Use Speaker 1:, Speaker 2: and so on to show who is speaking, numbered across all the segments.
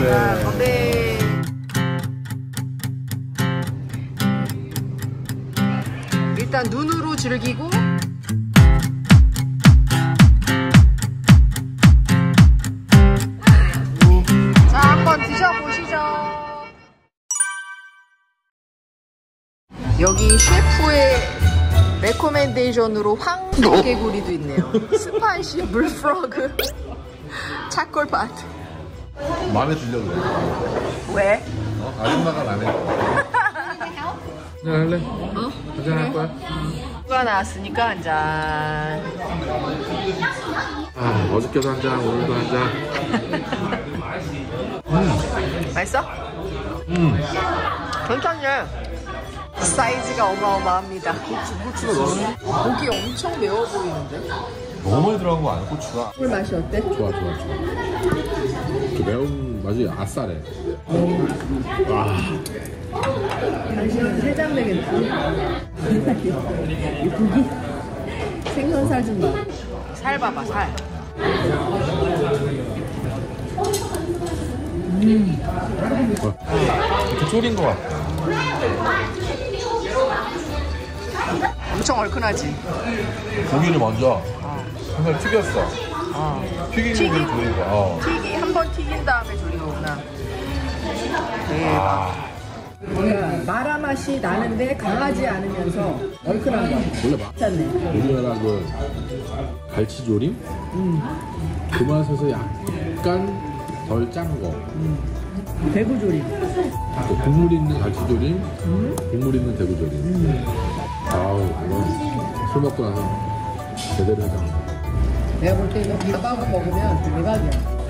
Speaker 1: 자, 건배. 일단 눈으로 즐기고 자, 한번 드셔보시죠. 여기 셰프의 recommendation으로 황개구리도 있네요. spicy bullfrog 차콜밭.
Speaker 2: 마음에 들려 그래.
Speaker 1: 왜?
Speaker 2: 어? 아줌마가 마음에 들어. 한잔 할래?
Speaker 1: 어?
Speaker 2: 한잔 할 거야?
Speaker 1: 누가 나왔으니까 한 잔.
Speaker 2: 아, 어저께도 한 잔, 오늘도 한 잔.
Speaker 1: 맛있어?
Speaker 2: 음.
Speaker 1: 괜찮네. 사이즈가 어마어마합니다.
Speaker 2: 고추가 너무,
Speaker 1: 고기 엄청 매워 보이는데?
Speaker 2: 너무 많이 들어간 거 아니야, 고추가?
Speaker 1: 물 맛이 어때?
Speaker 2: 좋아, 좋아, 좋아. 그 매운 맛이 아싸래. 와.
Speaker 1: 당신은 해장 되겠다. 이 고기 생선살 좀 봐. 살 봐봐, 살.
Speaker 2: 이렇게 졸인 거 같아.
Speaker 1: 엄청 얼큰하지?
Speaker 2: 고기를 먼저
Speaker 1: 어.
Speaker 2: 한번 튀겼어.
Speaker 1: 어.
Speaker 2: 튀긴? 고기를 거야. 어.
Speaker 1: 튀기, 한 번 튀긴 다음에 졸린 거구나. 대박.
Speaker 2: 아,
Speaker 3: 뭔가 마라 맛이 나는데 강하지 않으면서 얼큰한 거.
Speaker 2: 막
Speaker 3: 괜찮네.
Speaker 2: 우리나라 그 갈치조림? 그 맛에서 약간 덜 짠 거.
Speaker 3: 대구조림.
Speaker 2: 그 국물 있는 갈치조림, 국물 있는 대구조림. 아우, 이건 술 먹고 나서 제대로 해장.
Speaker 3: 내가 볼 때 이거 밥하고 먹으면 대박이야.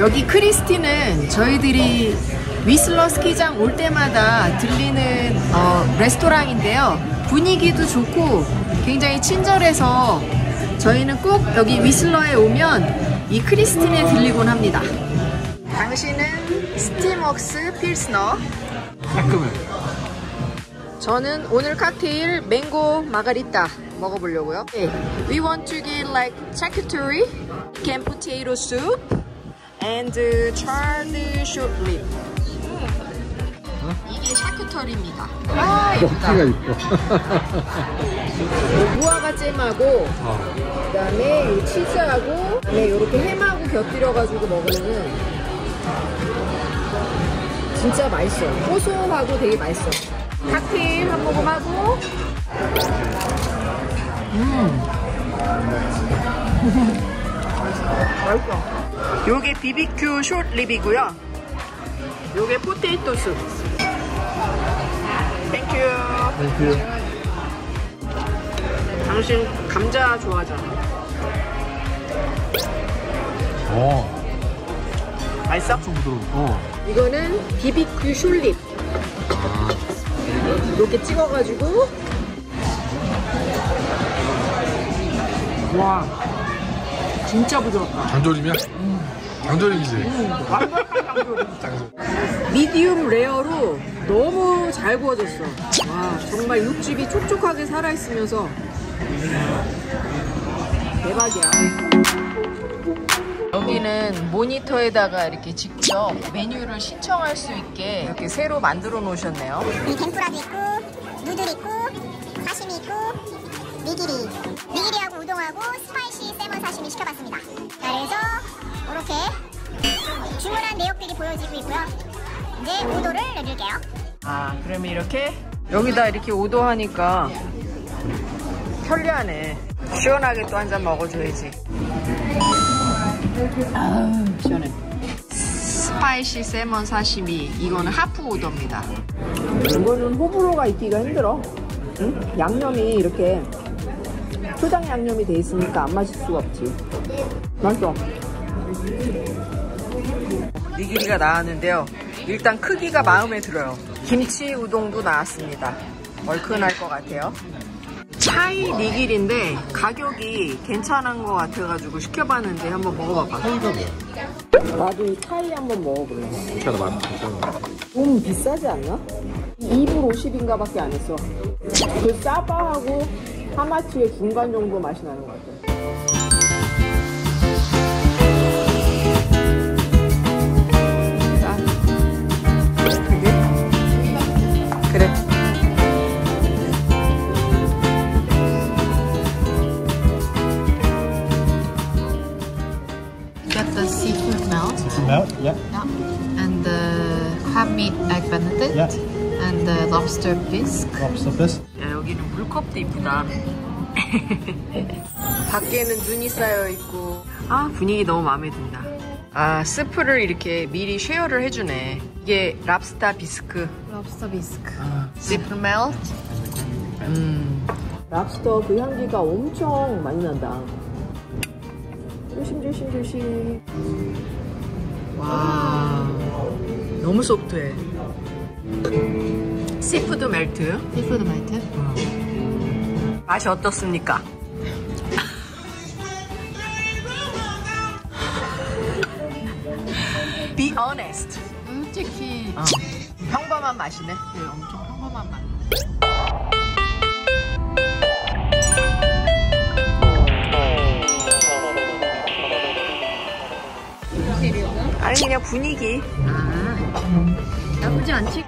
Speaker 1: 여기 크리스틴은 저희들이 휘슬러 스키장 올 때마다 들리는 어, 레스토랑인데요. 분위기도 좋고 굉장히 친절해서 저희는 꼭 여기 휘슬러에 오면 이 크리스틴에 들리곤 합니다. 당신은 스팀웍스 필스너,
Speaker 2: 깔끔해.
Speaker 1: 저는 오늘 칵테일 mango margarita 먹어보려고요. 네. We want to get like charcuterie, canned potato soup, and charred short rib. 이게 샤크터리입니다. 아
Speaker 2: 먹기가
Speaker 1: 예쁘다.
Speaker 2: 이뻐.
Speaker 1: 무화과 잼하고 그다음에 이 치즈하고 그다음에 이렇게 햄하고 곁들여가지고 먹으면은 진짜 맛있어. 고소하고 되게 맛있어. 칵테일 한 모금 하고 맛있어. 요게 BBQ short rib이고요. 요게 potato soup. Thank you.
Speaker 2: Thank you.
Speaker 1: 당신 감자 좋아하잖아.
Speaker 2: 어,
Speaker 1: 맛있어?
Speaker 2: 엄청 부드러워. 어.
Speaker 1: 이거는 BBQ short rib. 이렇게 찍어가지고. 와, 진짜 부드럽다.
Speaker 2: 장조림이야? 장조림이지?
Speaker 1: medium rare로 너무 잘 구워졌어. 와, 정말 육즙이 촉촉하게 살아있으면서 대박이야. 여기는 모니터에다가 이렇게 직접 메뉴를 신청할 수 있게 이렇게 새로 만들어 놓으셨네요.
Speaker 4: 이 덴푸라도 있고 noodle 있고 사시미 있고 니기리 니기리하고 우동하고 spicy salmon 사시미 시켜봤습니다 자 그래서 이렇게 주문한 내역들이 보여지고 있고요 이제 order를 내드릴게요
Speaker 1: 아, 그러면 이렇게 여기다 이렇게 오도 하니까 편리하네. 시원하게 또 한 잔 먹어줘야지. 아우, 시원해. spicy salmon 사시미. 이거는 half order입니다.
Speaker 3: 이거는 호불호가 있기가 힘들어. 응? 양념이 이렇게 초장 양념이 돼 있으니까 안 맛있을 수가 없지. 맛있어.
Speaker 1: 니기리가 나왔는데요. 일단 크기가 마음에 들어요. 김치 우동도 나왔습니다. 얼큰할 것 같아요. 차이 니기리인데 가격이 괜찮은 것 같아가지고 시켜봤는데 한번 먹어봐봐.
Speaker 2: 차이가 뭐야?
Speaker 3: 나도 이 차이 한번 먹어볼래. 좀 비싸지 않나? 2불 50인가 밖에 안 했어. 그 사바하고 하마치의 중간 정도 맛이 나는 것 같아.
Speaker 5: Bisque.
Speaker 6: Lobster bisque.
Speaker 1: 야, 여기는 물컵도 이쁘다. 밖에는 눈이 쌓여 있고. 아, 분위기 너무 마음에 든다. 아, 스프를 이렇게 미리 share를 해주네. 이게 lobster bisque.
Speaker 5: Lobster bisque.
Speaker 1: 스프 멜트. 음.
Speaker 3: 랍스터 그 향기가 엄청 많이 난다. 조심 조심 조심.
Speaker 1: 와. 너무 소프트해. 시푸드 멜트.
Speaker 5: Seafood melt.
Speaker 1: 맛이 어떻습니까? Be honest.
Speaker 5: 솔직히
Speaker 1: 어. 평범한 맛이네.
Speaker 5: 네, 엄청 평범한 맛.
Speaker 1: 아니 그냥 분위기.
Speaker 5: 나쁘지 않지?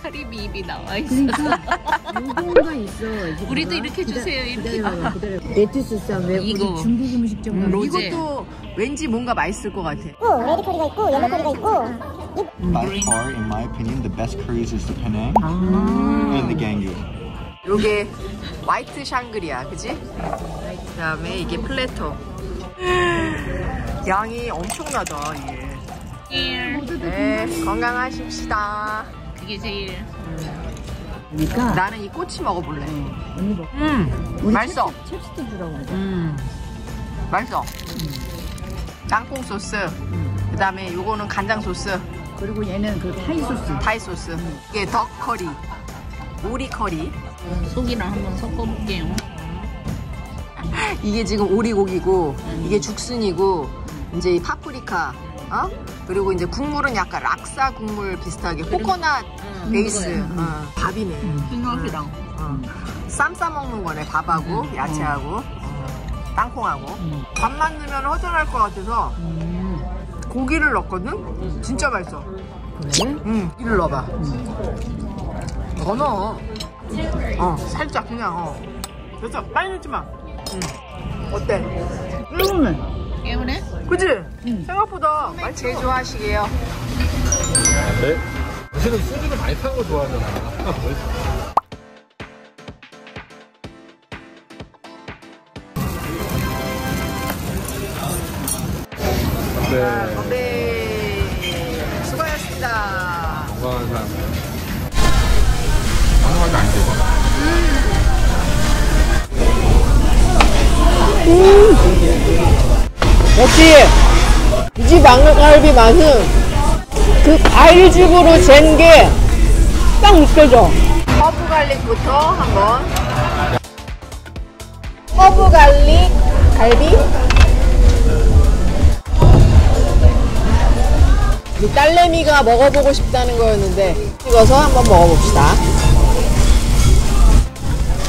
Speaker 5: 차림이 입이 나와 있어.
Speaker 7: 요거가 있어. 이제
Speaker 5: 우리도. 이렇게 주세요, 이렇게.
Speaker 7: 기다려봐, 기다려. 레투스 쌈, 왜
Speaker 5: 이거.
Speaker 7: 중국 음식점
Speaker 5: 로제.
Speaker 1: 이것도 왠지 뭔가 맛있을 것 같아.
Speaker 4: 있고 red curry가 있고 yellow curry가 있고
Speaker 6: By far, in my opinion, the best curries is the Penang and the Gangu.
Speaker 1: 요게 white sangria, 그지? 그다음에 이게 platter. 양이 엄청나다 이게. 네, 건강하십시다.
Speaker 5: 이게 제일
Speaker 7: 그러니까
Speaker 1: 나는 이 꼬치 먹어볼래.
Speaker 7: 언니 뭐
Speaker 1: 음,
Speaker 7: 우리
Speaker 1: 맛있어.
Speaker 7: 챕스, 챕스도 주라고.
Speaker 1: 음, 맛있어. 땅콩 소스. 그다음에 요거는 간장 소스,
Speaker 7: 그리고 얘는 그 타이 소스.
Speaker 1: 타이 소스. 이게 duck curry, 오리 커리.
Speaker 5: 속이랑 한번 섞어볼게요.
Speaker 1: 이게 지금 오리고기고 이게 죽순이고 이제 이 파프리카 어? 그리고 이제 국물은 약간 락사 국물 비슷하게 코코넛 베이스 어, 밥이네
Speaker 5: 생강이랑.
Speaker 1: 어. 쌈 싸 먹는 거네 밥하고 야채하고 어, 땅콩하고 밥만 넣으면 허전할 것 같아서 고기를 넣었거든? 진짜 맛있어
Speaker 7: 그래?
Speaker 1: 응 고기를 넣어봐 더 넣어 어 살짝 그냥 어 됐어 빨리 넣지 마 응. 어때?
Speaker 7: 음.
Speaker 5: 깨우네?
Speaker 1: 그치? 생각보다 많이 제일 좋아하시게요.
Speaker 2: 네? 사실은 소주를 많이 타는 거 좋아하잖아. 네,
Speaker 1: 건배 수고하셨습니다.
Speaker 2: 건강한 사람. 건강하게 안 돼.
Speaker 3: 역시 이집 왕갈비 맛은 그 과일즙으로 잰 게 딱 느껴져.
Speaker 1: herb garlic부터 한번.
Speaker 3: herb garlic 갈비. 이 딸내미가 먹어보고 싶다는 거였는데 찍어서 한번 먹어봅시다.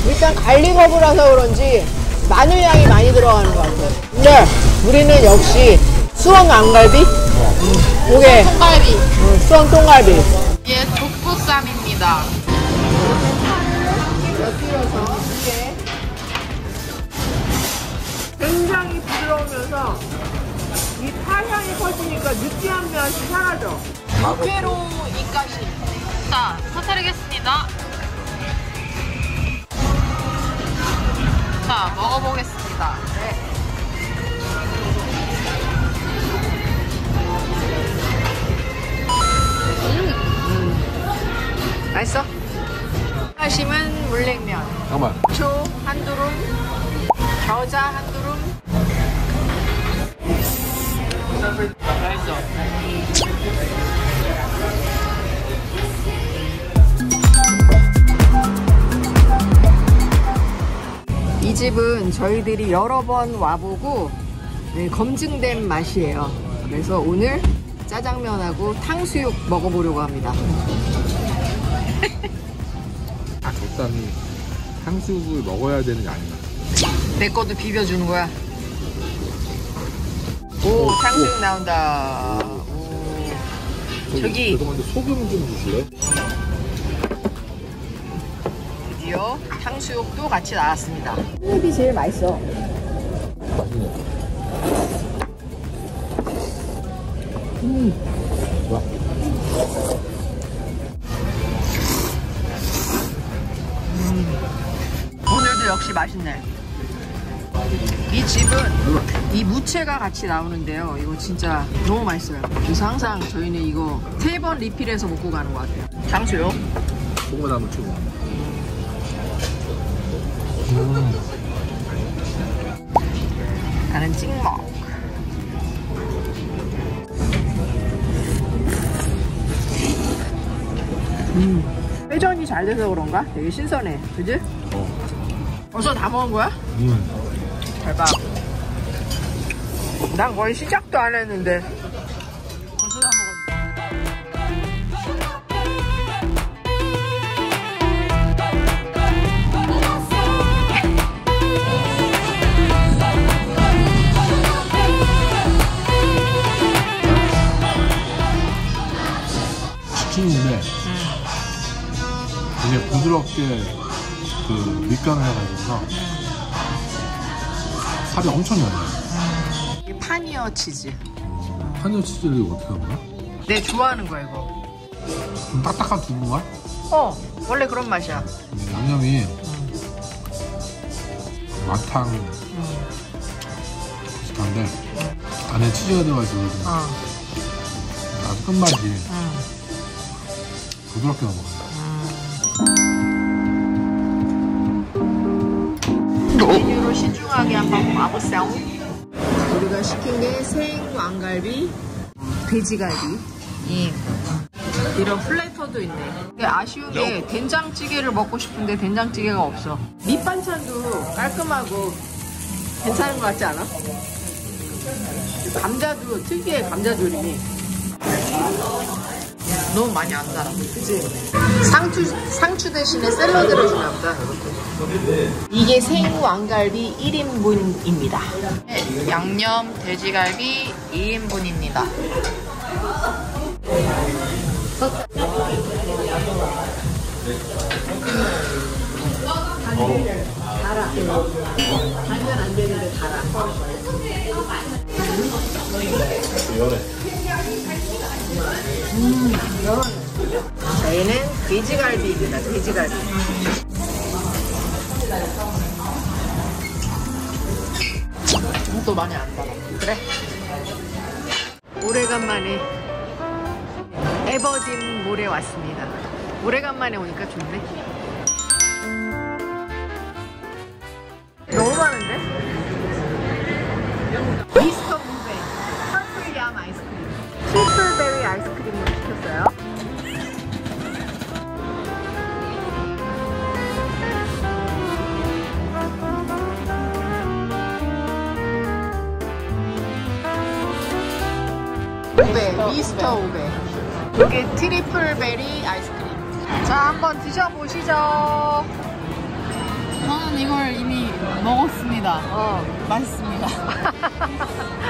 Speaker 3: 일단 garlic herb라서 그런지 마늘 향이 많이 들어가는 것 같아요. 근데 우리는 역시 수원 왕갈비? 음, 요게
Speaker 5: 갈비.
Speaker 3: 음, 수원 통갈비.
Speaker 5: 얘 독보쌈입니다.
Speaker 3: 곁들여서 이게 굉장히 부드러우면서 이 파향이 퍼지니까 느끼한 맛이 사라져.
Speaker 1: 육회로 이까시.
Speaker 5: 자, 터뜨리겠습니다. 자, 먹어보겠습니다.
Speaker 1: 맛 이 집은 저희들이 여러 번 와보고 네, 검증된 맛이에요. 그래서 오늘 짜장면하고 탕수육 먹어보려고 합니다.
Speaker 2: 아, 적당히 탕수육을 먹어야 되는 게 아니야.
Speaker 1: 내 것도 비벼주는 거야. 오, 탕수육 나온다. 오. 저기.
Speaker 2: 죄송한데 소금 좀 주실래요?
Speaker 1: 드디어 탕수육도 같이 나왔습니다. 이 제일 맛있어.
Speaker 2: 맛있네. 좋아.
Speaker 1: 오늘도 역시 맛있네. 이 집은 이 무채가 같이 나오는데요. 이거 진짜 너무 맛있어요. 그래서 항상 저희는 이거 세 번 리필해서 먹고 가는 것 같아요. 탕수육.
Speaker 2: 소금에다 한번 치고.
Speaker 1: 나는 찍먹. 음. 회전이 잘 돼서 그런가? 되게 신선해. 그지?
Speaker 2: 어.
Speaker 1: 벌써 다 먹은 거야?
Speaker 2: 음.
Speaker 1: 대박. 난 거의 시작도 안 했는데.
Speaker 2: 부드럽게 그 밑간을 해가지고서 살이 엄청 연해요.
Speaker 1: 이게 파니어 치즈.
Speaker 2: 한여 치즈를 이거 어떻게 하는 거야?
Speaker 1: 내 좋아하는 거야, 이거.
Speaker 2: 좀 딱딱한 두부가
Speaker 1: 어, 원래 그런 맛이야.
Speaker 2: 음, 양념이 마탕 비슷한데 안에 치즈가 들어가 있어서
Speaker 1: 어.
Speaker 2: 아주 끝맛이
Speaker 1: 음.
Speaker 2: 부드럽게 넘어가요.
Speaker 1: 메뉴로 신중하게 한번 와보세요. 우리가 시킨 게 생왕갈비, 돼지갈비, 이 이런 플래터도 있네. 근데 아쉬운 게 된장찌개를 먹고 싶은데 된장찌개가 없어. 밑반찬도 깔끔하고 괜찮은 것 같지 않아? 감자도 특유의 감자조림이 너무 많이 안 달아. 그치? 상추, 상추 대신에 샐러드를 주나 보다. 이게 생왕갈비 1인분입니다. 양념 돼지갈비 2인분입니다. 달아. 달면 안 되는데 달아. 음, 저희는 돼지갈비입니다. 돼지갈비. 또 많이 안 달아. 그래? 오래간만에 에버딘 몰에 왔습니다. 오래간만에 오니까 좋네. 너무 많은데? Mister ube purple yam 아이스크림 triple berry 아이스크림 500. 500. 이게 triple berry 아이스크림. 자, 한번 드셔보시죠.
Speaker 5: 저는 이걸 이미 먹었습니다.
Speaker 1: 어.
Speaker 5: 맛있습니다.